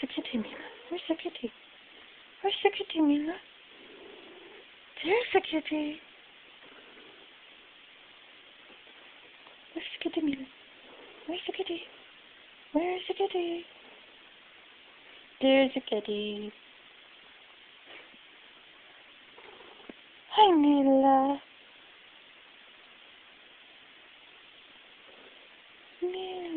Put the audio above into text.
Secretary Mila? Where's Secretary? Where's Secretary Mila? There's Secretary. Where's Secretary Mila? Where's Secretary? Where's Secretary? There's kitty. Hi, Mila. Mila.